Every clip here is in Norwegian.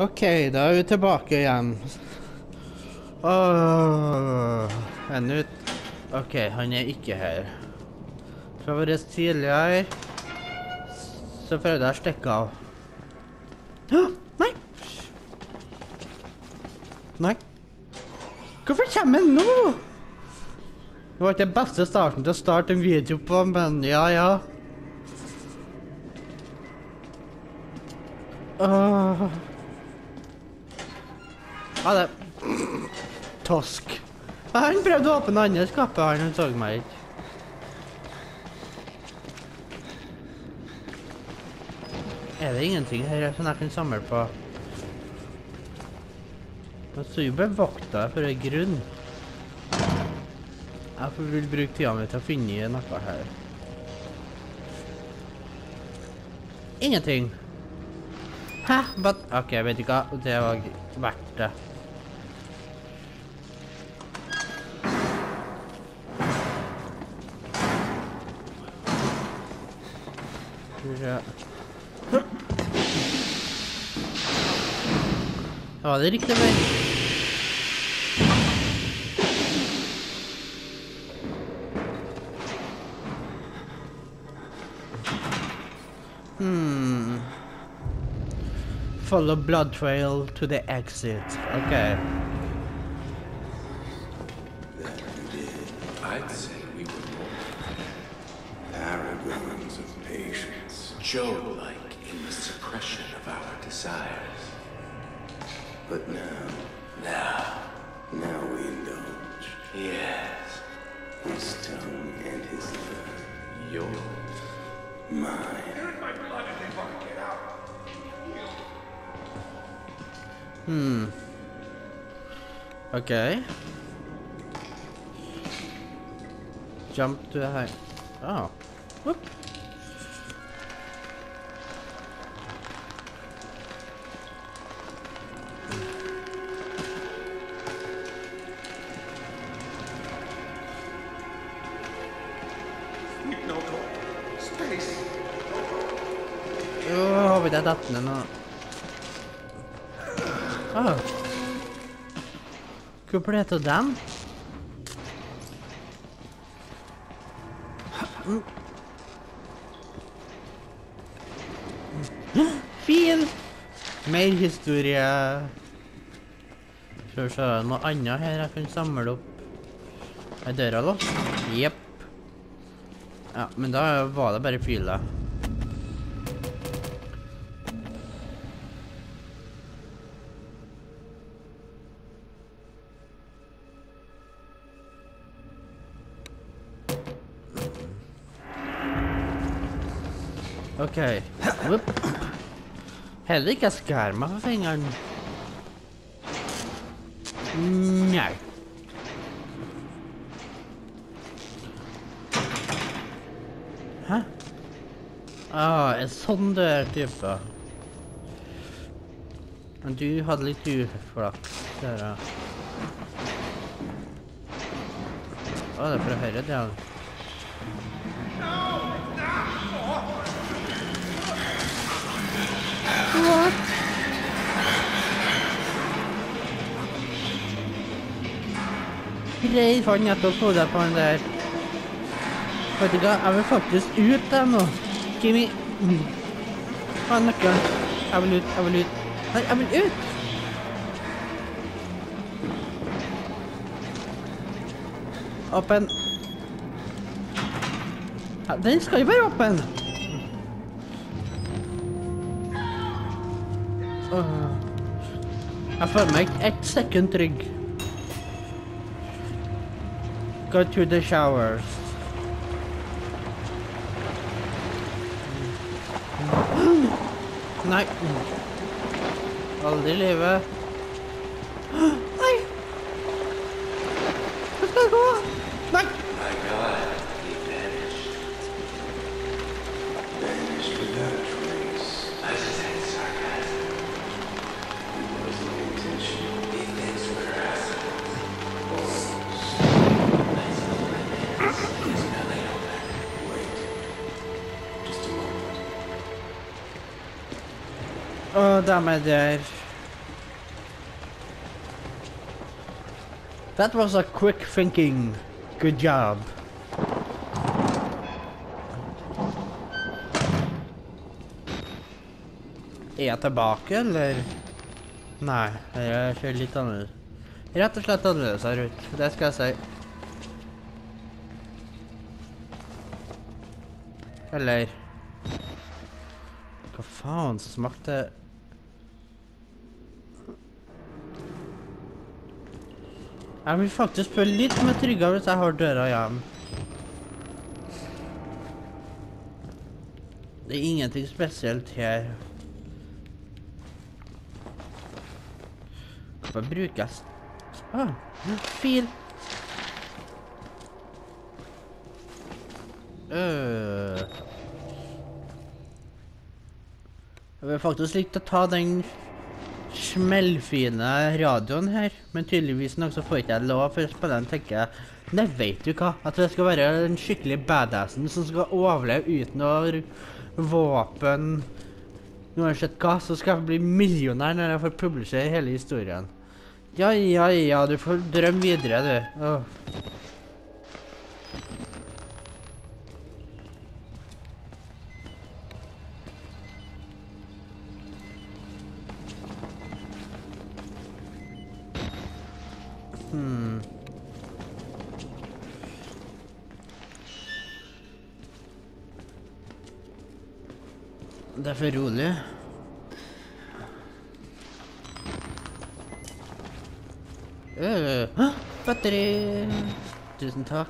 OK, da er vi tilbake igjen. Åh, en ut. OK, han er ikke her. Fra vår tidligere så prøvde jeg å stikke av. Hå, Nei! Nei. Hvorfor kommer han nå? Det var ikke den beste starten til å starte en video på, men ja, ja. Åh. Ha det. Tosk. Han prøvde å åpne andre skapet, han han så meg ikke. Er det ingenting her som jeg kan samle på? Jeg står jo bevokta for en grunn. Jeg vil bruke tida mi til å finne noe her. Ingenting. Hæ? But OK, vet ikke hva. Det var verdt det. Skal vi se. Var det riktig vei? Hmm. Follow blood trail to the exit. Okay. Patience. Job-like in the suppression of our desires. But now, Now, now we indulge. yes, His tongue and his love. yours. Mine. Hmm. Okay. Jump to the high. Oh. Whoop. Åh, er datt ned nå. Ah. Hvor ble det av dem? Fin! Mer historie. Skal vi se, noe annet her jeg kan samle opp. Er døra låst? Jepp. Ja, men da var det bare filer. OK. Okay. Heller ikke jeg skar meg for fingeren. Nei. Hæ? Ah, en sånn dør-type. Men du hadde litt uflaks der. Å, det er fra høyre del. Grei fant nettopp hodet på den der. Vet du hva, jeg vil faktisk ut der nå. Mm. Er nøkkelen? Jeg vil ut, jeg vil ut. Nei, jeg vil ut! Åpen. Den skal jo være åpen. Åh. Jeg føler meg ett sekund trygg. Go to the showers. Nei. Aldri i livet. That was a quick thinking. Good job. Er jeg tilbake, eller? Nei, jeg ser litt annerledes. Rett og slett annerledes her ute, det skal jeg si. Eller... Hva faen smakte... Jeg vil faktisk føle litt mer tryggere hvis jeg har døra hjem. Det er ingenting spesielt her. Hvorfor bruker jeg Ah, fil. Øh. Jeg vil faktisk like å ta den smellfine radioen her, men tydeligvis nok så får ikke jeg lov for på den, tenker jeg. Nei, vet du hva? At det skal være den skikkelig badassen som skal overleve uten å våpen Uansett hva, så skal jeg bli millionær når jeg får publisere hele historien. Ja, ja, ja, du får drømme videre, du. Åh. Det er for rolig. Hæ? batteri. Tusen takk.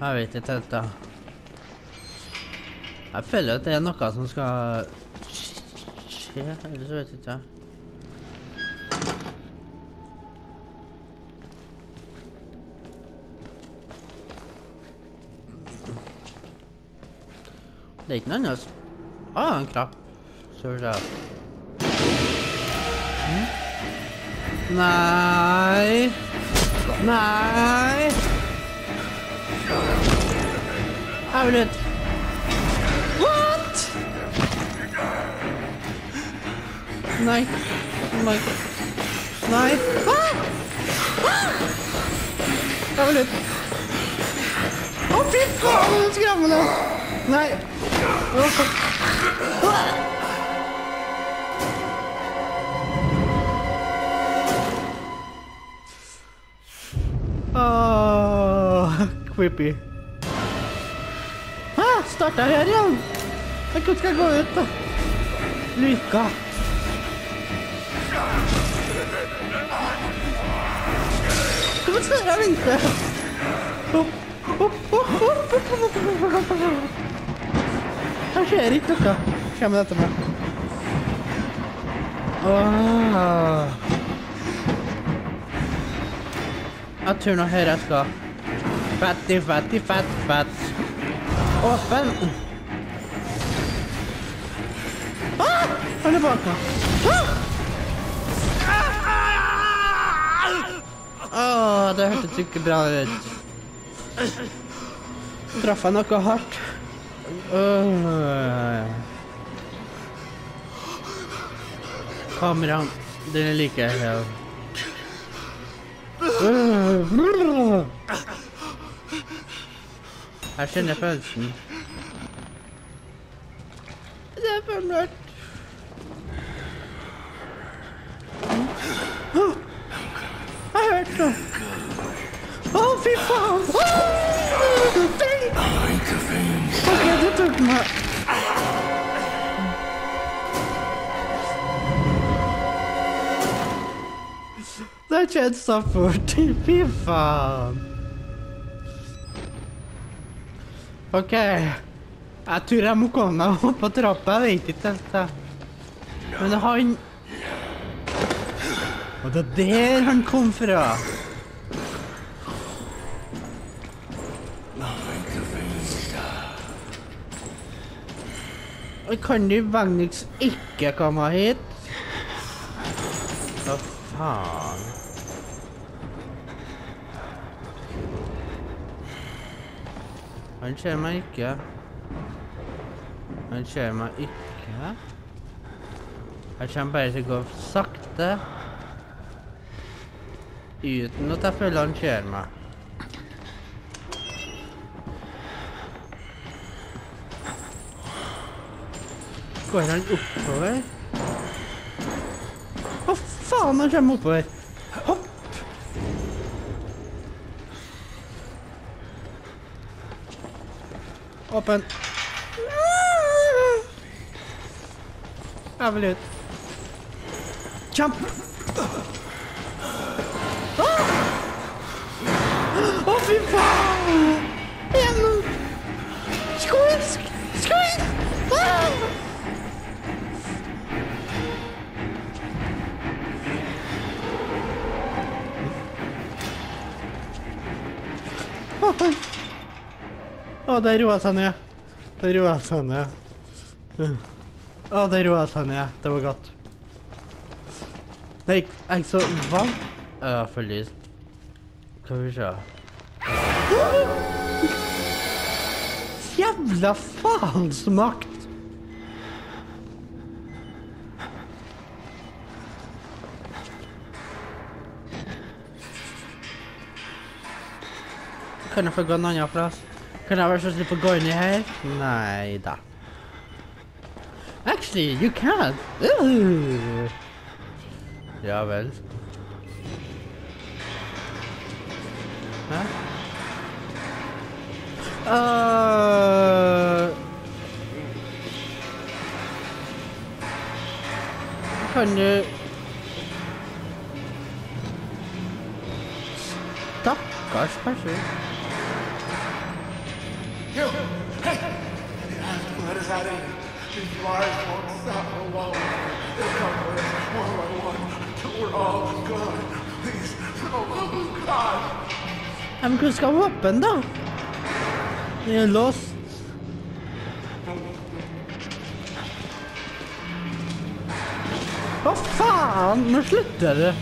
Jeg vet ikke helt, da. Jeg føler at det er noe som skal skje, ellers vet jeg ikke. Det er ikke noe annet. Ah, en knapp. Skal vi se. Nei. Nei. Jeg vil ut. What? Nei. Nei. Nei. Ah! Ah! Jeg vil ut. Å, fy faen, er. Nei. Å, fuck. Ah! Åh, creepy. Ah, starta her igjen. Men Hvordan skal jeg gå ut, da? Lyka. Hvorfor skal jeg vente? Opp, opp, opp, opp, opp, opp, opp, opp, opp, skjer ikke noe. Kommer dette med. Åh. Jeg tror nå her jeg skal. Fatty, fatty, fat, fat. Åpen. Ah! Han er bak meg. Ah! Åh, det hørtes ikke bra ut. Traff noe hardt? Åh. Kameraet, den liker jeg. her. Jeg kjenner følelsen. Det er for mørkt. Skjedde så fort. Fy faen. OK. Jeg tror jeg må komme meg opp på trappa. Jeg vet ikke helt. jeg. Men han Og det er der han kom fra. Kan du vennligst ikke komme hit? Hva faen? Han ser meg ikke. Han ser meg ikke. Jeg kommer bare til å gå sakte. Uten at jeg føler han ser meg. Går han oppover? Hva faen, han kommer oppover. Hopp! Åpen. Jeg vil ut. Kjemp! Å, fy faen! Gjennom Skål! Skål! Ah! Å, det roa seg ned. Det roa seg ned. Å, det roa seg ned. Det var godt. Nei, jeg så vann. Ja, for lyst. Skal vi se. Jævla faens makt! Kan jeg få gå en annen plass? Kan jeg være så snill å gå inn i her? Nei da. Actually, you can. Uh. Ja vel. Hæ? Uh. Kan du Stakkars person. Here. These lives won't stop alone. one by one till we're all gone. Please, oh God! Men hvordan skal våpen, da? Den er låst. Hva faen? Nå slutter det.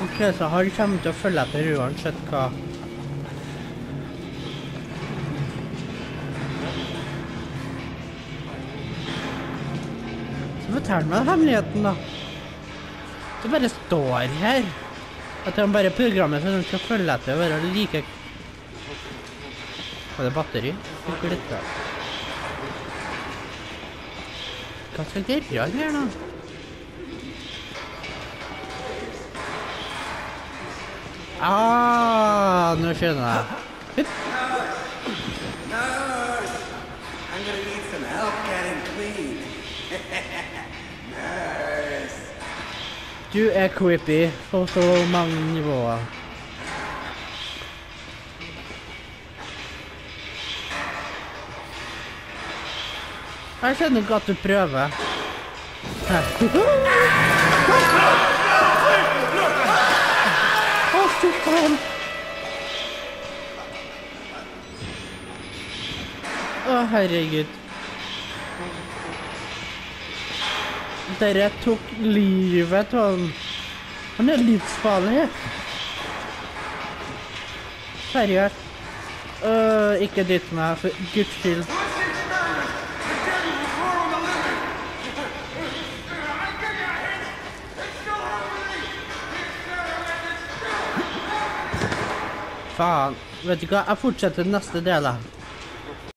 Ok, så han kommer til å følge etter uansett hva. Så fortell meg hemmeligheten, da. Det bare står her. At han bare programmet de skal følge etter og være like Var det batteri? Glitter. Hva skal gjøre her nå? Ah, nå skjønner jeg. Du er creepy på så mange nivåer. Jeg skjønner ikke at du prøver. Å, fy faen. Å, herregud. Dere tok livet av han. Han er livsfarlig. Seriøst. Uh, ikke dytt meg, for guds skyld. Faen. Vet du hva, jeg fortsetter neste del.